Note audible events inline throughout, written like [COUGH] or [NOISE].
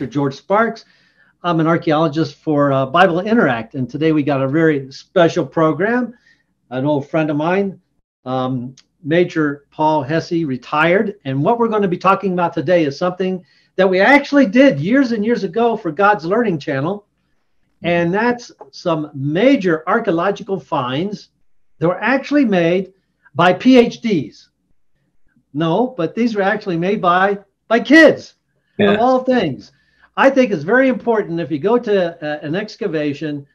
Dr. George Sparks. I'm an archaeologist for uh, Bible Interact, and today we got a very special program. An old friend of mine, um, Major Paul Hesse, retired, and what we're going to be talking about today is something that we actually did years and years ago for God's Learning Channel, and that's some major archaeological finds that were actually made by PhDs. No, but these were actually made by by kids yeah. of all things. I think it's very important if you go to uh, an excavation,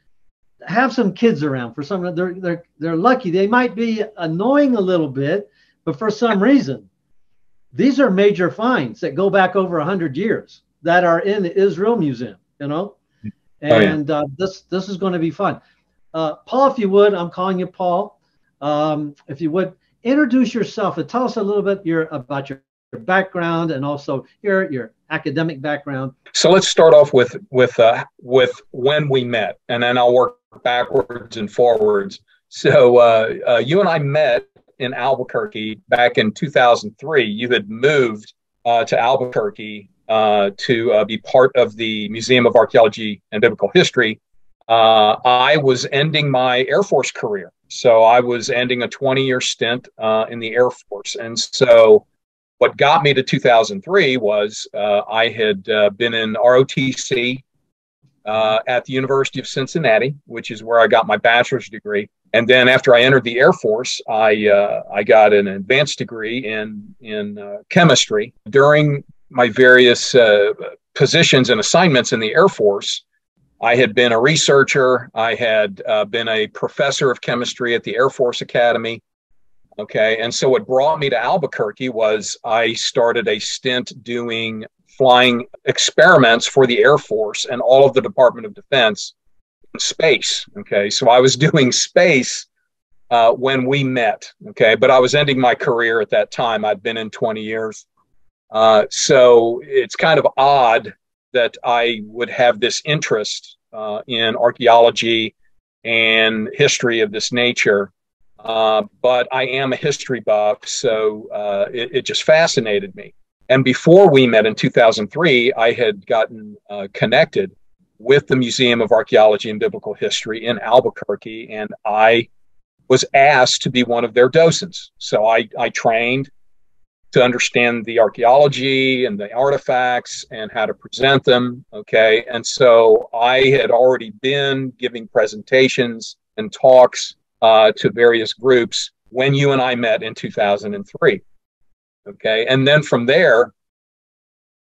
have some kids around for some. They're they're they're lucky. They might be annoying a little bit, but for some reason, these are major finds that go back over hundred years that are in the Israel Museum. You know, and oh, yeah. uh, this this is going to be fun. Uh, Paul, if you would, I'm calling you Paul. Um, if you would introduce yourself and tell us a little bit your, about your, your background and also your your academic background. So let's start off with with uh, with when we met, and then I'll work backwards and forwards. So uh, uh, you and I met in Albuquerque back in 2003. You had moved uh, to Albuquerque uh, to uh, be part of the Museum of Archaeology and Biblical History. I was ending my Air Force career, so I was ending a 20 year stint in the Air Force, and so what got me to 2003 was uh, I had uh, been in ROTC uh, at the University of Cincinnati, which is where I got my bachelor's degree. And then after I entered the Air Force, I uh, I got an advanced degree in in uh, chemistry. During my various uh, positions and assignments in the Air Force, I had been a researcher. I had been a professor of chemistry at the Air Force Academy. Okay. And so what brought me to Albuquerque was I started a stint doing flying experiments for the Air Force and all of the Department of Defense in space. Okay. So I was [LAUGHS] doing space uh, when we met. Okay. But I was ending my career at that time. I'd been in 20 years. Uh, so it's kind of odd that I would have this interest uh, in archaeology and history of this nature uh, but I am a history buff, so uh, it, it, just fascinated me. And before we met in 2003, I had gotten uh, connected with the Museum of Archaeology and Biblical History in Albuquerque, and I was asked to be one of their docents. So I, I trained to understand the archaeology and the artifacts and how to present them. Okay. And so I had already been giving presentations and talks uh, to various groups when you and I met in 2003. Okay. And then from there,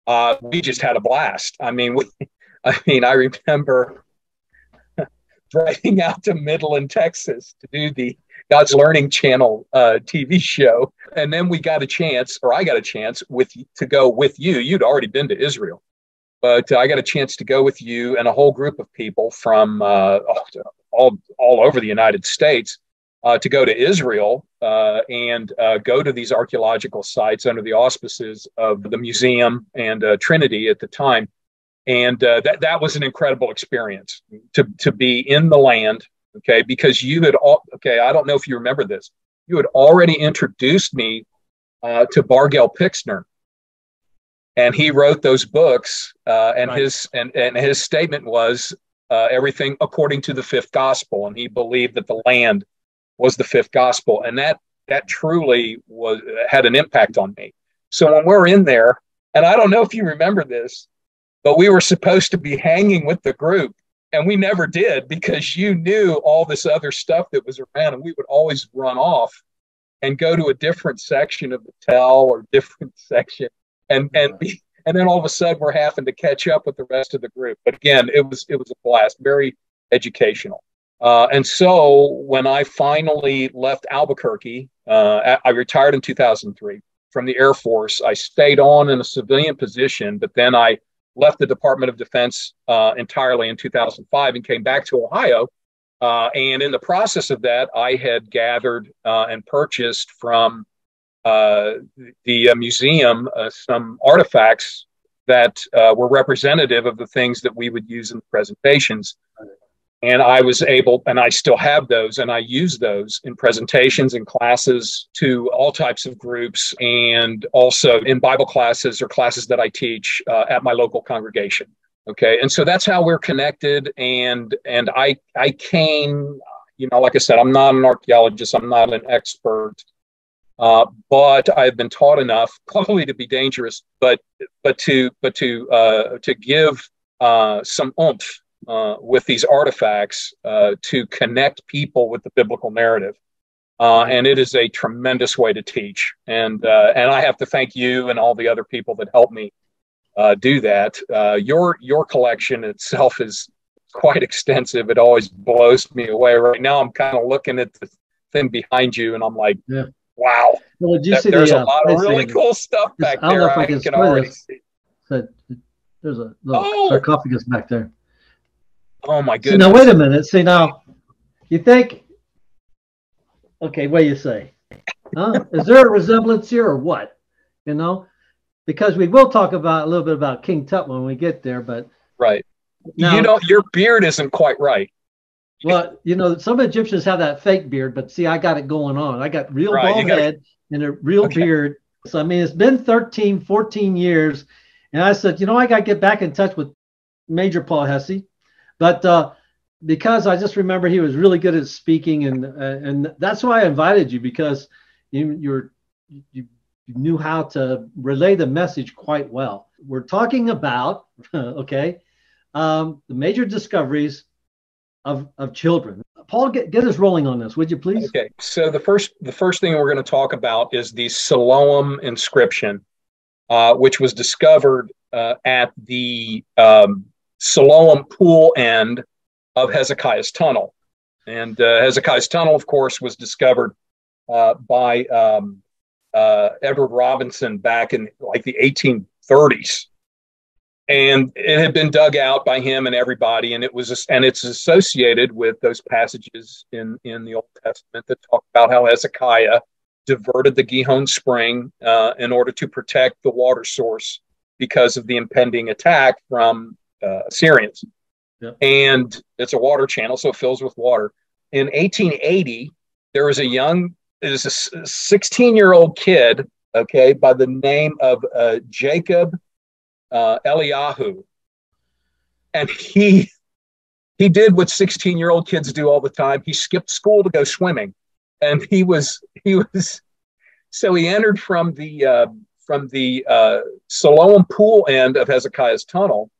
uh, we just had a blast. I mean, we, [LAUGHS] I mean, I remember [LAUGHS] driving out to Midland, Texas to do the God's Learning Channel uh, TV show. And then we got a chance, or I got a chance with to go with you. You'd already been to Israel, but I got a chance to go with you and a whole group of people from uh, all all over the United States uh, to go to Israel uh, and uh, go to these archaeological sites under the auspices of the museum and uh, Trinity at the time, and uh, that that was an incredible experience to to be in the land. Okay, because you had all okay. I don't know if you remember this. You had already introduced me uh, to Bargil Pixner, and he wrote those books. and his and and his statement was uh, everything according to the fifth gospel, and he believed that the land was the fifth gospel, and that that truly was had an impact on me. So when we're in there, and I don't know if you remember this, but we were supposed to be hanging with the group, and we never did because you knew all this other stuff that was around, and we would always run off and go to a different section of the tell or different [LAUGHS] section and and be and then all of a sudden we're having to catch up with the rest of the group. But again, it was it was a blast, very educational. Uh, and so when I finally left Albuquerque, uh, I retired in 2003 from the Air Force. I stayed on in a civilian position, but then I left the Department of Defense uh, entirely in 2005 and came back to Ohio. Uh, and in the process of that, I had gathered uh, and purchased from the uh, museum uh, some artifacts that were representative of the things that we would use in the presentations. and I was able, and I still have those, and I use those in presentations and classes to all types of groups, and also in Bible classes or classes that I teach uh, at my local congregation. Okay, and so that's how we're connected, and and I I came, you know, like I said, I'm not an archaeologist, I'm not an expert, uh, but I've been taught enough, [LAUGHS] probably to be dangerous, but but to but to uh, to give uh, some oomph uh, with these artifacts uh, to connect people with the biblical narrative. Uh, and it is a tremendous way to teach. And and I have to thank you and all the other people that helped me do that. Your your collection itself is quite extensive. It always blows me away. Right now, I'm kind of looking at the thing behind you, and I'm like, yeah. Wow. Well, that, there's the, a lot of really cool stuff back I there. I, I can, can already see. There's a little oh. sarcophagus back there. Oh my goodness. now wait a minute. See now, you think? Okay, what do you say? Huh? Is there a resemblance here or what? You know, because we will talk about a little bit about King Tut when we get there, but right. Now, you know, your beard isn't quite right. Well, you know, some Egyptians have that fake beard, but see, I got it going on. I got real right, bald gotta... head and a real okay. beard. So I mean, it's been 13, 14 years, and I said, you know, I got to get back in touch with Major Paul Hesse but uh, because I just remember he was really good at speaking, and uh, and that's why I invited you because you you're you, you knew how to relay the message quite well. We're talking about [LAUGHS] okay um, the major discoveries of of children. Paul, get, get us rolling on this, would you please? Okay. So the first the first thing we're going to talk about is the Siloam inscription, uh, which was discovered uh, at the um, Siloam pool end of Hezekiah's tunnel. And uh, Hezekiah's tunnel, of course, was discovered uh, by um, uh, Edward Robinson back in like the 1830s. And it had been dug out by him and everybody, and it was and it's associated with those passages in in the Old Testament that talk about how Hezekiah diverted the Gihon spring uh, in order to protect the water source because of the impending attack from uh, Assyrians. Yep. And it's a water channel, so it fills with water. In 1880, there was a young, was a 16 year old kid, okay, by the name of uh, Jacob uh, Eliyahu. And he, he did what 16 year old kids do all the time. He skipped school to go swimming. And he was, he was, so he entered from the, uh, from the uh, Siloam pool end of Hezekiah's tunnel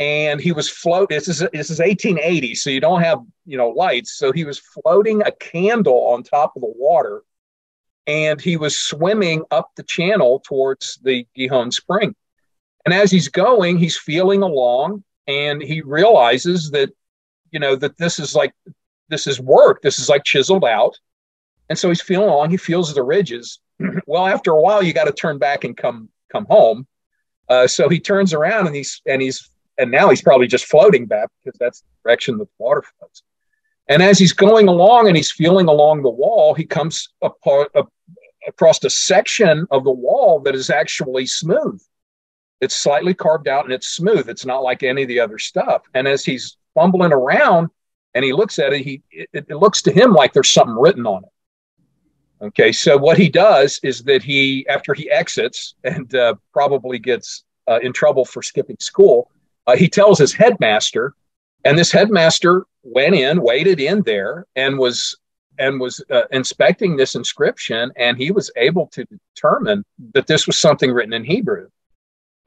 and he was float. This is this is 1880, so you don't have you know lights. So he was floating a candle on top of the water, and he was swimming up the channel towards the Gihon Spring. And as he's going, he's feeling along, and he realizes that you know that this is like this is work. This is like chiseled out, and so he's feeling along. He feels the ridges. [CLEARS THROAT] well, after a while, you got to turn back and come come home. Uh, so he turns around and he's and he's and now he's probably just floating back because that's the direction the water flows. And as he's going along and he's feeling along the wall, he comes apart, uh, across a section of the wall that is actually smooth. It's slightly carved out and it's smooth. It's not like any of the other stuff. And as he's fumbling around and he looks at it, he it, it looks to him like there's something written on it. Okay, so what he does is that he, after he exits and uh, probably gets uh, in trouble for skipping school, uh, he tells his headmaster, and this headmaster went in, waited in there, and was and was uh, inspecting this inscription, and he was able to determine that this was something written in Hebrew.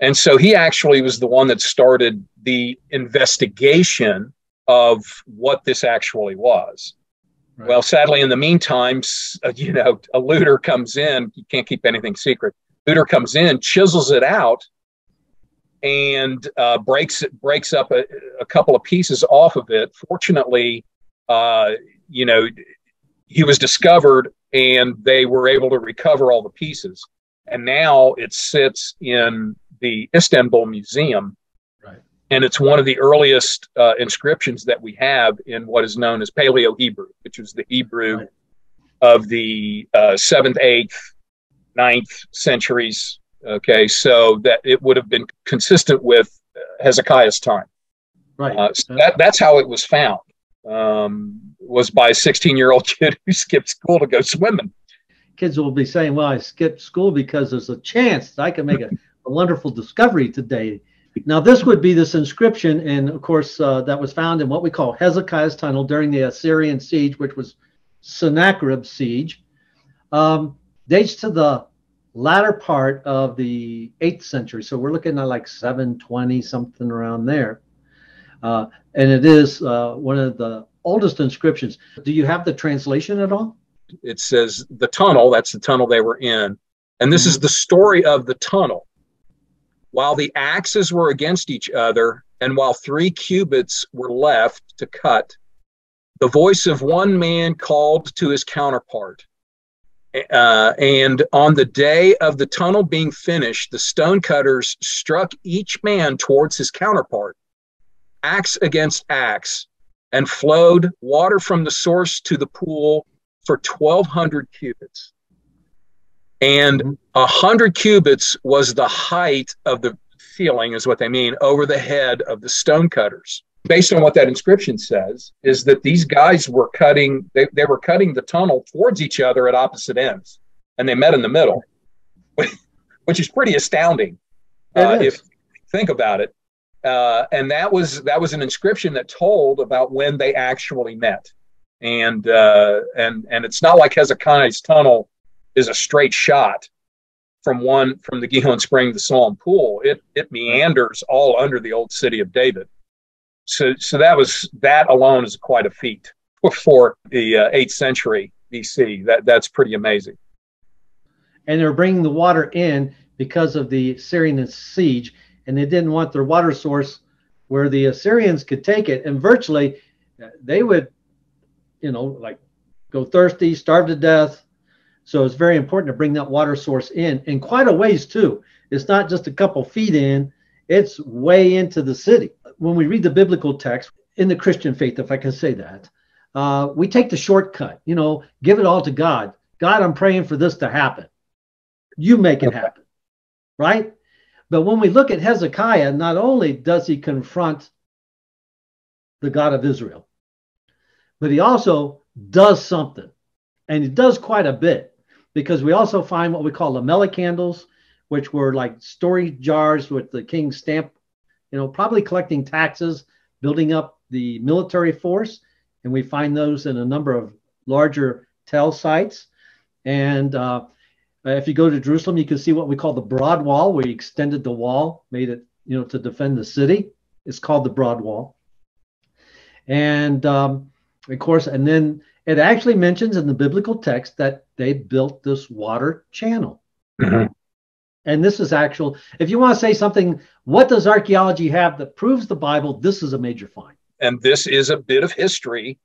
And so he actually was the one that started the investigation of what this actually was. Right. Well, sadly, in the meantime, uh, you know, a looter comes in. You can't keep anything secret. Looter comes in, chisels it out, and uh, breaks breaks up a, a, couple of pieces off of it. Fortunately, uh, you know, he was discovered, and they were able to recover all the pieces. And now it sits in the Istanbul Museum, right. and it's one of the earliest uh, inscriptions that we have in what is known as Paleo Hebrew, which was the Hebrew right. of the uh, seventh, eighth, ninth centuries Okay, so that it would have been consistent with Hezekiah's time. Right. Uh, so that, that's how it was found. Um, was by a 16 year old [LAUGHS] kid who skipped school to go swimming. Kids will be saying, "Well, I skipped school because there's a chance that I can make a, a wonderful discovery today." Now, this would be this inscription, and of course, uh, that was found in what we call Hezekiah's tunnel during the Assyrian siege, which was Sennacherib siege. Um, dates to the latter part of the 8th century. So we're looking at like 720, something around there. Uh, and it is uh, one of the oldest inscriptions. Do you have the translation at all? It says the tunnel, that's the tunnel they were in. And this mm-hmm. is the story of the tunnel. While the axes were against each other, and while three cubits were left to cut, the voice of one man called to his counterpart uh, and on the day of the tunnel being finished, the stonecutters struck each man towards his counterpart, axe against axe, and flowed water from the source to the pool for 1,200 cubits. And mm-hmm. a 100 cubits was the height of the ceiling, is what they mean, over the head of the stonecutters based on what that inscription says, is that these guys were cutting, they, they were cutting the tunnel towards each other at opposite ends, and they met in the middle, [LAUGHS] which is pretty astounding uh, if think about it. Uh, and that was that was an inscription that told about when they actually met, and uh, and and it's not like Hezekiah's tunnel is a straight shot from one from the Gihon Spring to the Siloam Pool. It it meanders all under the old city of David so, so that was that alone is quite a feat for the uh, eighth century BC. That that's pretty amazing. And they're bringing the water in because of the Assyrian siege, and they didn't want their water source where the Assyrians could take it, and virtually they would, you know, like go thirsty, starve to death. So it's very important to bring that water source in, in quite a ways too. It's not just a couple feet in; it's way into the city when we read the biblical text in the Christian faith, if I can say that, uh, we take the shortcut, you know, give it all to God. God, I'm praying for this to happen. You make it happen, right? But when we look at Hezekiah, not only does he confront the God of Israel, but he also does something. And he does quite a bit because we also find what we call lamelekh handles, which were like storage jars with the king's stamp you know, probably collecting taxes, building up the military force, and we find those in a number of larger tell sites. And uh, if you go to Jerusalem, you can see what we call the Broad Wall, he extended the wall, made it, you know, to defend the city. It's called the Broad Wall. And um, of course, and then it actually mentions in the biblical text that they built this water channel. Mm-hmm. And this is actual, if you want to say something, what does archaeology have that proves the Bible? This is a major find. And this is a bit of history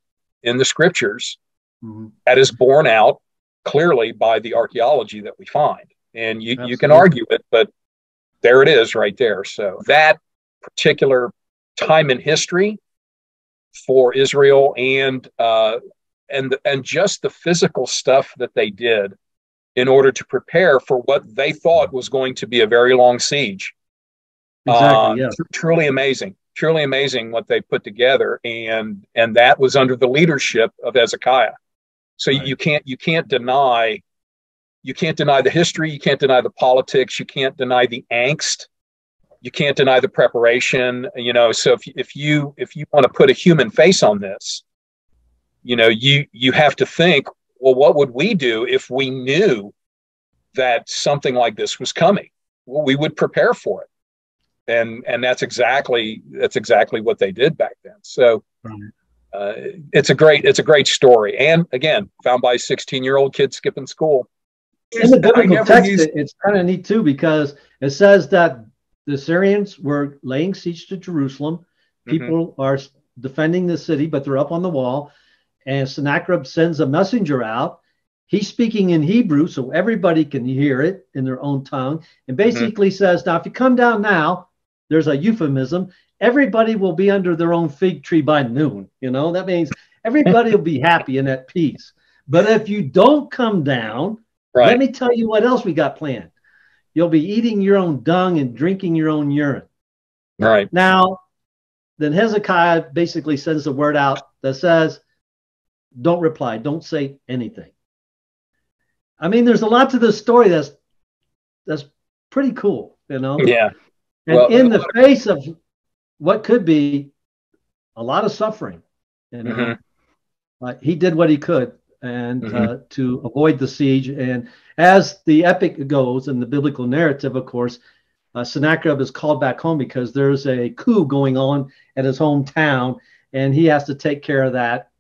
in the scriptures mm-hmm. that is borne out clearly by the archaeology that we find. And you, you can argue it, but there it is right there. So that particular time in history for Israel and uh, and and just the physical stuff that they did in order to prepare for what they thought was going to be a very long siege. Exactly. Uh, yeah. Tr- truly amazing. Truly amazing what they put together, and and that was under the leadership of Hezekiah. So right. you can't you can't deny you can't deny the history, you can't deny the politics, you can't deny the angst, you can't deny the preparation. You know, so if if you if you want to put a human face on this, you know, you you have to think well, what would we do if we knew that something like this was coming? Well, we would prepare for it. And, and that's exactly that's exactly what they did back then. So uh, it's a great it's a great story. And again, found by a 16 year old kid skipping school. In the biblical text, used... it's kind of neat too because it says that the Syrians were laying siege to Jerusalem. Mm-hmm. People mm-hmm. are defending the city, but they're up on the wall and Sennacherib sends a messenger out. He's speaking in Hebrew, so everybody can hear it in their own tongue, and mm-hmm. basically mm-hmm. says, Now, if you come down now, there's a euphemism, everybody will be under their own fig tree by noon. You know, that means everybody will be [LAUGHS] happy and at peace. But if you don't come down, right. let me tell you what else we got planned. You'll be eating your own dung and drinking your own urine. Right. Now, then Hezekiah basically sends the word out that says, don't reply, don't say anything. I mean, there's a lot to this story that's that's pretty cool, you know. Yeah. And well, in the face of what could be a lot of suffering, you know, mm-hmm. uh, he did what he could and mm-hmm. uh, to avoid the siege. And as the epic goes and the biblical narrative, of course, uh, Sennacherib is called back home because there's a coup going on at his hometown, and he has to take care of that.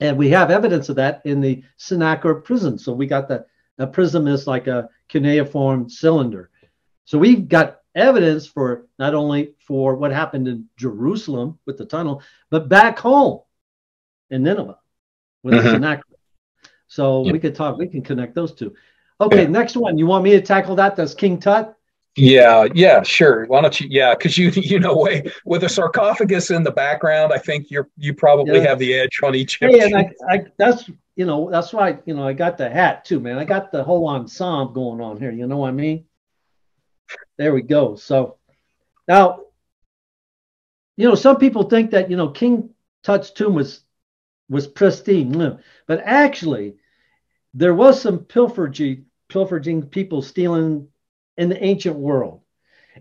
And we have evidence of that in the Sennacherib prism. So we got the, the prism is like a cuneiform cylinder. So we've got evidence for not only for what happened in Jerusalem with the tunnel, but back home in Nineveh with mm-hmm. the Sennacherib. So yeah. we could talk, we can connect those two. Okay, yeah. next one. You want me to tackle that? That's King Tut. Yeah, yeah, sure. Why don't you? Yeah, because you [LAUGHS] you know way with a sarcophagus in the background, I think you're you probably yeah. have the edge on each. Hey, and I, I that's you know that's why you know I got the hat too, man. I got the whole ensemble going on here. You know what I mean? There we go. So now, you know, some people think that you know King Tut's tomb was was pristine, but actually, there was some pilferaging, pilferaging people stealing in the ancient world.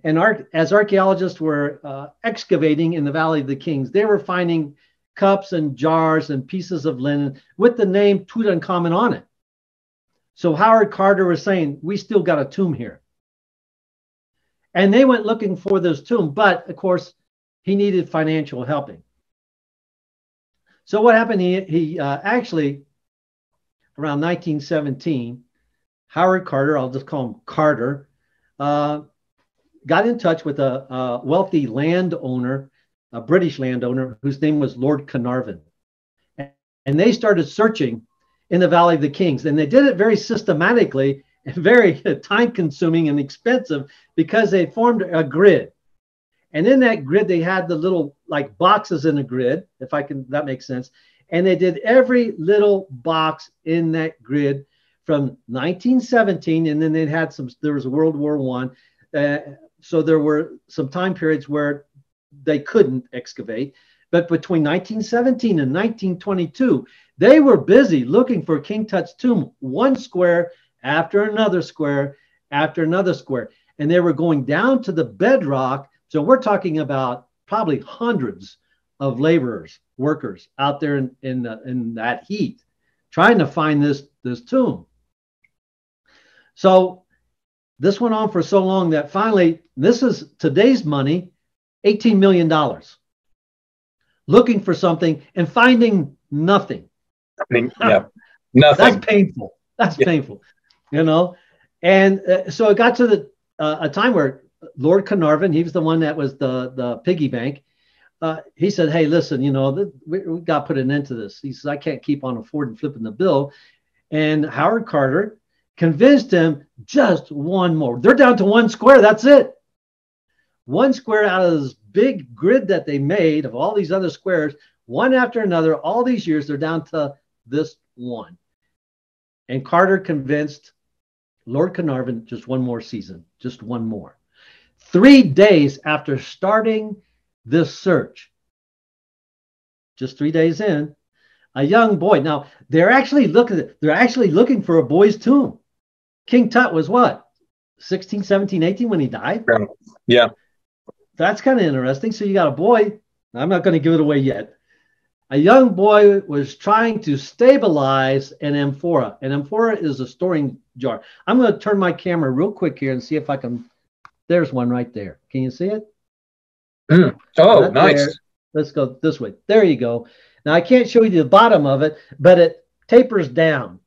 And as archaeologists were uh, excavating in the Valley of the Kings, they were finding cups and jars and pieces of linen with the name Tutankhamun on it. So Howard Carter was saying, we still got a tomb here. And they went looking for this tomb, but of course, he needed financial helping. So what happened? He, he uh, actually, around 1917, Howard Carter, I'll just call him Carter, uh, got in touch with a, a, wealthy landowner, a British landowner whose name was Lord Carnarvon. And they started searching in the Valley of the Kings. And they did it very systematically and [LAUGHS] very time consuming and expensive because they formed a grid. And in that grid, they had the little like boxes in a grid, if I can, that makes sense. And they did every little box in that grid from 1917, and then they had some. There was World War One, uh, so there were some time periods where they couldn't excavate. But between 1917 and 1922, they were busy looking for King Tut's tomb, one square after another square after another square, and they were going down to the bedrock. So we're talking about probably hundreds of laborers, workers out there in in, uh, in that heat, trying to find this this tomb. So this went on for so long that finally, this is today's money, $18 million. Looking for something and finding nothing. I mean, [LAUGHS] yeah, nothing. That's painful. That's yeah. painful, you know. And uh, so it got to the uh, a time where Lord Carnarvon, he was the one that was the the piggy bank. Uh, he said, "Hey, listen, you know, we, we got to put an end to this." He says, "I can't keep on affording flipping the bill." And Howard Carter convinced him just one more. They're down to one square. That's it. One square out of this big grid that they made of all these other squares, one after another, all these years, they're down to this one. And Carter convinced Lord Carnarvon just one more season, just one more. Three days after starting this search, just three days in, a young boy. Now they're actually looking. They're actually looking for a boy's tomb. King Tut was what, 16, 17, 18 when he died? Yeah. That's kind of interesting. So you got a boy, I'm not going to give it away yet. A young boy was trying to stabilize an amphora. An amphora is a storing jar. I'm going to turn my camera real quick here and see if I can. There's one right there. Can you see it? Mm. Oh, nice. There. Let's go this way. There you go. Now I can't show you the bottom of it, but it tapers down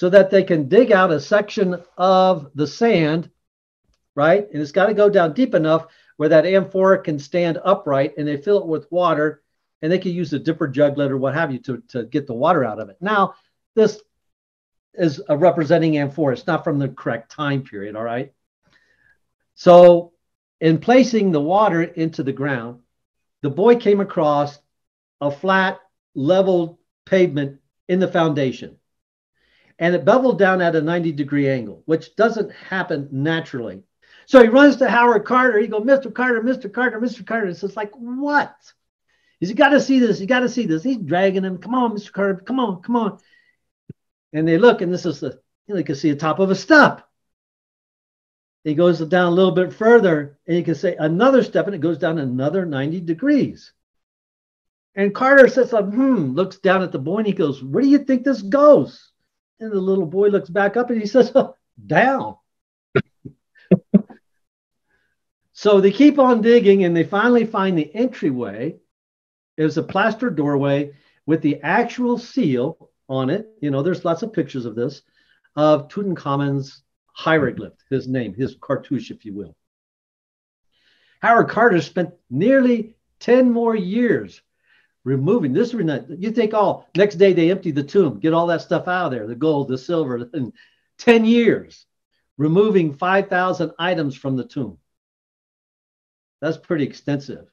so that they can dig out a section of the sand, right? And it's got to go down deep enough where that amphora can stand upright and they fill it with water and they can use a dipper juglet or what have you to, to get the water out of it. Now, this is a representing amphora. It's not from the correct time period, all right? So in placing the water into the ground, the boy came across a flat, level pavement in the foundation and it beveled down at a 90 degree angle, which doesn't happen naturally. So he runs to Howard Carter. He goes, Mr. Carter, Mr. Carter, Mr. Carter. It's just like, what? He's got to see this. You got to see this. He's dragging him. Come on, Mr. Carter. Come on, come on. And they look, and this is the, you know, can see the top of a step. He goes down a little bit further, and you can say another step, and it goes down another 90 degrees. And Carter says, hmm, looks down at the boy, and he goes, Where do you think this goes? And the little boy looks back up and he says, oh, Down. [LAUGHS] so they keep on digging, and they finally find the entryway. It's a plaster doorway with the actual seal on it. You know, there's lots of pictures of this of Tutankhamun's hieroglyph, his name, his cartouche, if you will. Howard Carter spent nearly 10 more years removing this. You think, all next day they empty the tomb, get all that stuff out of there the gold, the silver, [LAUGHS] and 10 years removing 5,000 items from the tomb. That's pretty extensive.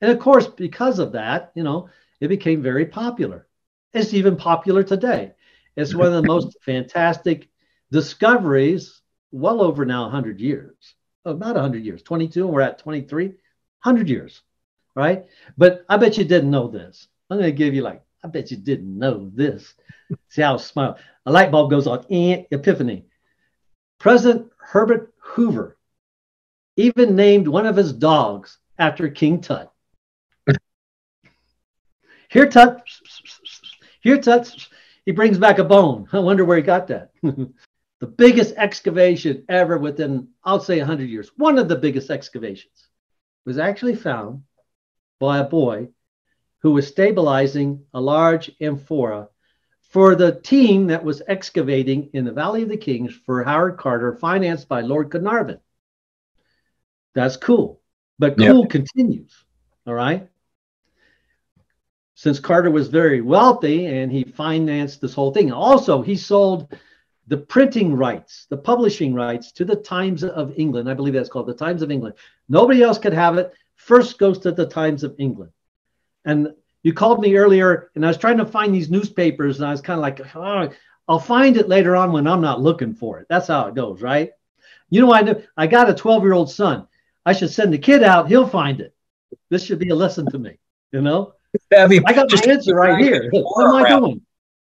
And of course, because of that, you know, it became very popular. It's even popular today. It's one of the most [LAUGHS] fantastic discoveries well over now 100 years. Oh, not 100 years, 22, and we're at 23, 100 years, right? But I bet you didn't know this. I'm going to give you like, I bet you didn't know this. See how smile. A light bulb goes on, eh, epiphany. President Herbert Hoover even named one of his dogs after King Tut. Here, Tut. Here, Tut. He brings back a bone. I wonder where he got that. [LAUGHS] the biggest excavation ever within, I'll say, 100 years. One of the biggest excavations was actually found by a boy who was stabilizing a large amphora for the team that was excavating in the Valley of the Kings for Howard Carter, financed by Lord Carnarvon. That's cool. But cool yep. continues. All right. Since Carter was very wealthy and he financed this whole thing. Also, he sold the printing rights, the publishing rights to the Times of England. I believe that's called the Times of England. Nobody else could have it. First goes to the Times of England. And you called me earlier, and I was trying to find these newspapers, and I was kind of like, oh, I'll find it later on when I'm not looking for it. That's how it goes, right? You know, I know I got a 12 year old son. I should send the kid out. He'll find it. This should be a lesson to me. You know, [LAUGHS] I got my answer right here. What am I doing?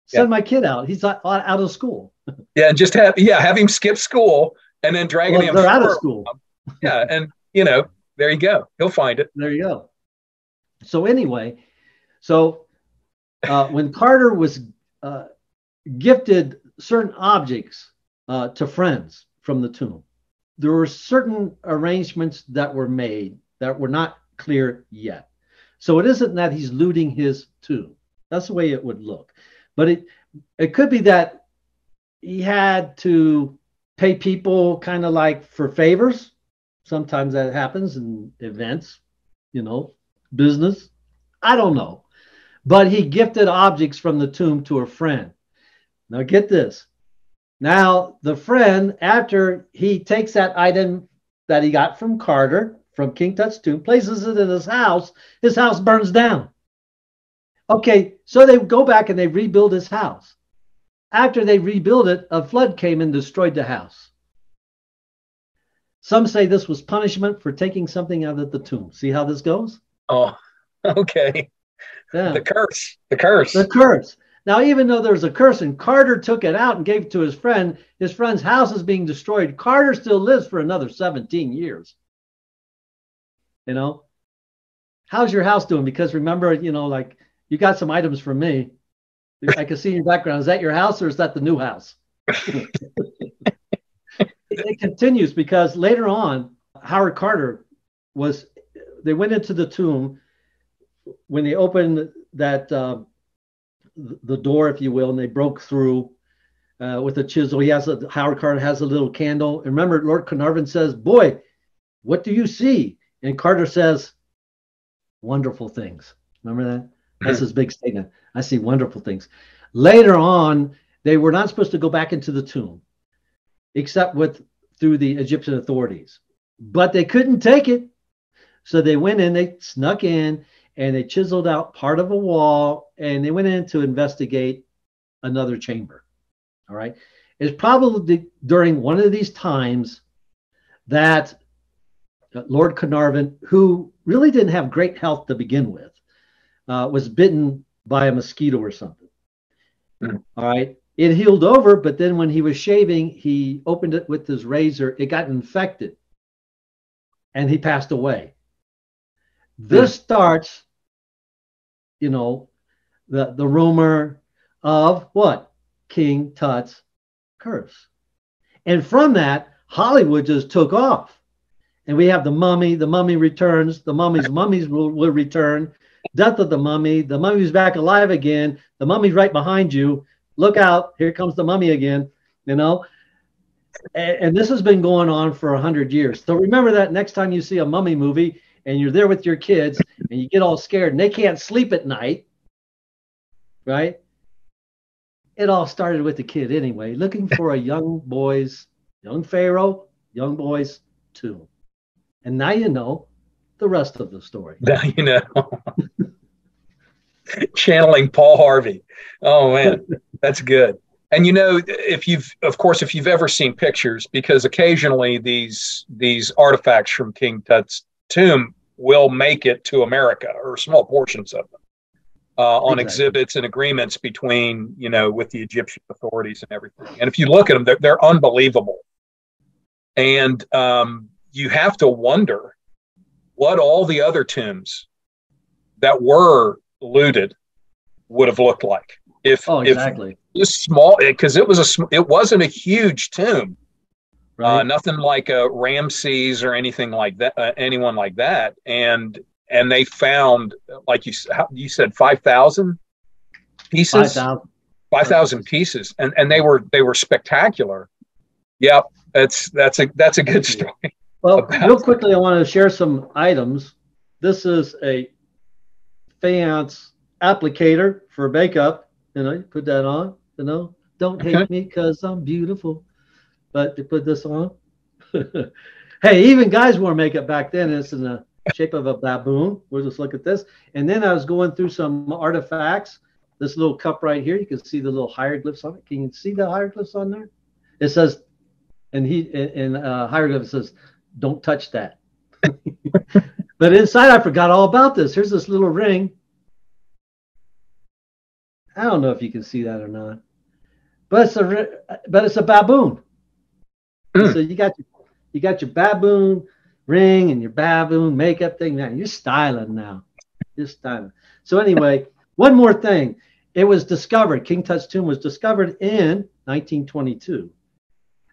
Send yeah. my kid out. He's out, out of school. [LAUGHS] yeah, and just have yeah, have him skip school and then dragging well, him. They're out of school. yeah, and you know, there you go. He'll find it. There you go. So anyway, so uh, [LAUGHS] when Carter was uh, gifted certain objects uh, to friends from the tomb, there were certain arrangements that were made that were not clear yet. So it isn't that he's looting his tomb. That's the way it would look. But it it could be that he had to pay people kind of like for favors. Sometimes that happens in events, you know, business. I don't know. But he gifted objects from the tomb to a friend. Now get this. Now the friend, after he takes that item that he got from Carter, from King Tut's tomb, places it in his house, his house burns down. Okay, so they go back and they rebuild his house. After they rebuild it, a flood came and destroyed the house. Some say this was punishment for taking something out of the tomb. See how this goes? Oh, [LAUGHS] okay. Yeah. The curse. The curse. The curse. Now, even though there's a curse and Carter took it out and gave it to his friend, his friend's house is being destroyed. Carter still lives for another 17 years. You know, how's your house doing? Because remember, you know, like you got some items from me. I can see your background. Is that your house or is that the new house? [LAUGHS] it continues because later on, Howard Carter was, they went into the tomb when they opened that, uh, the door, if you will, and they broke through uh, with a chisel. He has a, Howard Carter has a little candle. And remember, Lord Carnarvon says, Boy, what do you see? And Carter says, Wonderful things. Remember that? That's his big statement. I see wonderful things. Later on, they were not supposed to go back into the tomb, except with through the Egyptian authorities. But they couldn't take it. So they went in, they snuck in, and they chiseled out part of a wall and they went in to investigate another chamber. All right. It's probably during one of these times that uh, Lord Carnarvon, who really didn't have great health to begin with, uh, was bitten by a mosquito or something. Mm. All right. It healed over, but then when he was shaving, he opened it with his razor. It got infected and he passed away. This mm. starts, you know, the, the rumor of what? King Tut's curse. And from that, Hollywood just took off. And we have the mummy, the mummy returns, the mummy's mummies will, will return, death of the mummy, the mummy's back alive again, the mummy's right behind you. Look out, here comes the mummy again, you know. And, and this has been going on for a hundred years. So remember that next time you see a mummy movie and you're there with your kids and you get all scared and they can't sleep at night, right? It all started with the kid anyway, looking for a young boy's, young Pharaoh, young boy's tomb. And now you know the rest of the story. Now you know. [LAUGHS] [LAUGHS] Channeling Paul Harvey. Oh man, that's good. And you know, if you've, of course, if you've ever seen pictures, because occasionally these these artifacts from King tut's tomb will make it to America, or small portions of them, uh, on exactly. exhibits and agreements between, you know, with the Egyptian authorities and everything. And if you look at them, they're, they're unbelievable. And um, you have to wonder what all the other tombs that were looted would have looked like. If oh, exactly. if this small because it was a it wasn't a huge tomb. Uh, right. uh, nothing like a ramses or anything like that uh, anyone like that. And and they found like you you said 5000 pieces? 5000 5, pieces. And and they were they were spectacular. Yep that's that's a that's a good story. Well, [LAUGHS] real quickly, I want to share some items. This is a faience applicator for makeup. You know, you put that on. You know, don't hate okay. me because I'm beautiful. But to put this on. [LAUGHS] hey, even guys wore makeup back then. It's in the shape of a baboon. We'll just look at this. And then I was going through some artifacts. This little cup right here, you can see the little hieroglyphs on it. Can you see the hieroglyphs on there? It says, and he in, uh, hieroglyphs says don't touch that. [LAUGHS] but inside, I forgot all about this. Here's this little ring. I don't know if you can see that or not, but it's a but it's a baboon. Mm. So you got your you got your baboon ring and your baboon makeup thing. Man, you're styling now. You're styling. So anyway, [LAUGHS] one more thing. It was discovered. King Tut's tomb was discovered in 1922.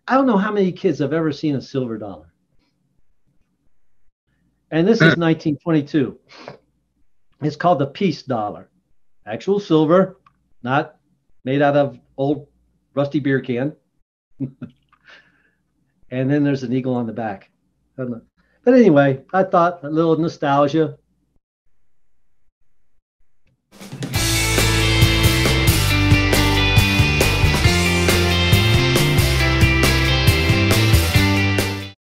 I don't know how many kids have ever seen a silver dollar. And this is 1922. Hmm. It's called the peace dollar. Actual silver, not made out of old rusty beer can. [LAUGHS] and then there's an eagle on the back. But anyway, I thought a little nostalgia.